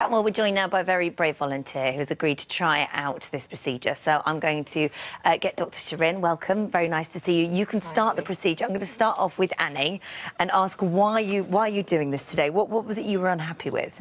Well, we're joined now by a very brave volunteer who has agreed to try out this procedure. So I'm going to uh, get Dr. Shirin. Welcome. Very nice to see you. You can start the procedure. I'm going to start off with Annie and ask why you why are you doing this today? What what was it you were unhappy with?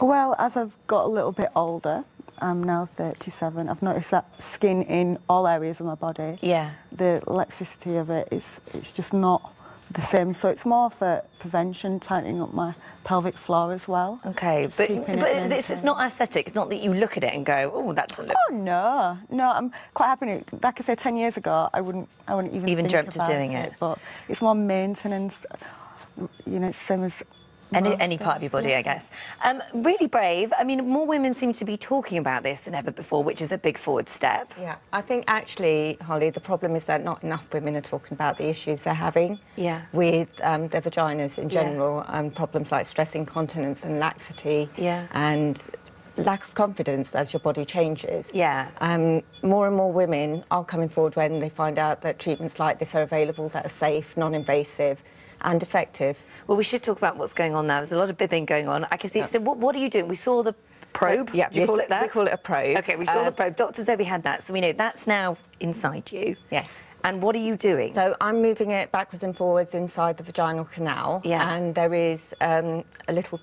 Well, as I've got a little bit older, I'm now 37. I've noticed that skin in all areas of my body. Yeah. The elasticity of it is it's just not the same. So it's more for prevention, tightening up my pelvic floor as well. Okay, but, keeping it but this is not aesthetic. It's not that you look at it and go, oh, that doesn't look. Oh no, no, I'm quite happy. Like I said, ten years ago, I wouldn't, I wouldn't even Even think dreamt of about doing it. But it's more maintenance. You know, it's same as Any, any part of your body, yeah. I guess. Um, really brave. I mean, more women seem to be talking about this than ever before, which is a big forward step. Yeah, I think actually, Holly, the problem is that not enough women are talking about the issues they're having Yeah. with um, their vaginas in Yeah. general, um, problems like stress incontinence and laxity, Yeah. and lack of confidence as your body changes. Yeah. Um, more and more women are coming forward when they find out that treatments like this are available that are safe, non-invasive, and effective. Well, we should talk about what's going on now. There's a lot of bibbing going on. I can see. So, what, what are you doing? We saw the probe. Yeah, Do you yes, call it that? we call it a probe. Okay, we saw Uh, the probe. Dr. Zoe had that, so we know that's now inside you. Yes. And what are you doing? So I'm moving it backwards and forwards inside the vaginal canal. Yeah. And there is um, a little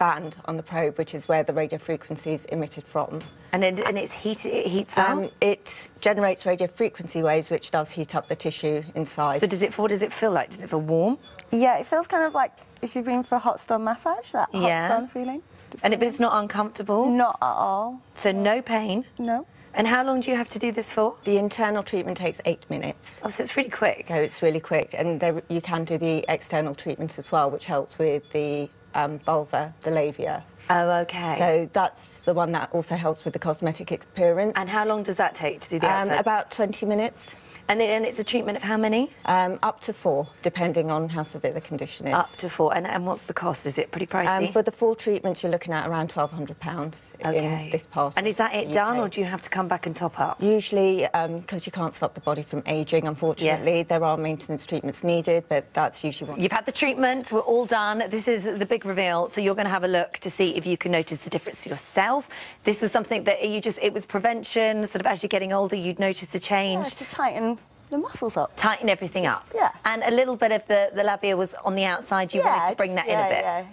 band on the probe, which is where the radio frequency is emitted from. and it, and it's heat. It heats Um, up. it generates radio frequency waves, which does heat up the tissue inside. So does it? What does it feel like? Does it feel warm? Yeah, it feels kind of like if you've been for a hot stone massage, that hot Yeah. stone feeling. Just And it, but it's not uncomfortable. not at all. So no pain. No. And how long do you have to do this for? the internal treatment takes eight minutes. Oh, so it's really quick. So it's really quick, and there, you can do the external treatment as well, which helps with the um, vulva, the labia. Oh, okay. So that's the one that also helps with the cosmetic appearance. and how long does that take to do the Um, outside? about 20 minutes, and, then, it's a treatment of how many? um, up to four, depending on how severe the condition is. Up to four. And, and what's the cost? Is it pretty pricey? Um, for the full treatments, you're looking at around £1,200 in this part. And is that it done, or do you have to come back and top up? Usually, because you can't stop the body from ageing, unfortunately, Yes. there are maintenance treatments needed, but that's usually what. You've had the treatment, we're all done. This is the big reveal. So you're going to have a look to see if you can notice the difference yourself. This was something that you just, it was prevention, sort of as you're getting older, you'd notice the change. Yeah, to tighten the muscles up. Tighten everything up. yeah. And a little bit of the, the labia was on the outside. You wanted to bring just- that in a bit. Yeah.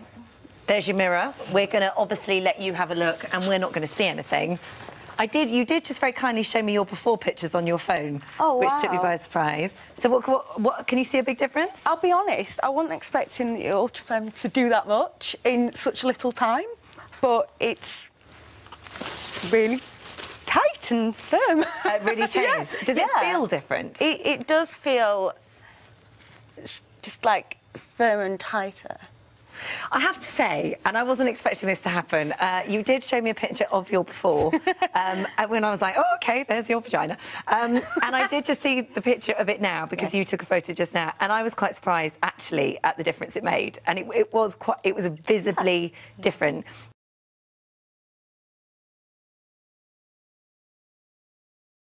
There's your mirror. We're going to obviously let you have a look, and we're not going to see anything. I did. You did just very kindly show me your before pictures on your phone, Oh, which took me by surprise. So, what, what, what? Can you see a big difference? I'll be honest, I wasn't expecting the Ultrafemme to do that much in such a little time, but it's really tight and firm. It really changed. Does it feel different? It, it does feel just like firm and tighter. I have to say, and I wasn't expecting this to happen. Uh, you did show me a picture of your before, um, when I was like, "Oh, okay, there's your vagina," um, and I did just see the picture of it now because you took a photo just now, and I was quite surprised actually at the difference it made, and it, it was quite, it was visibly different.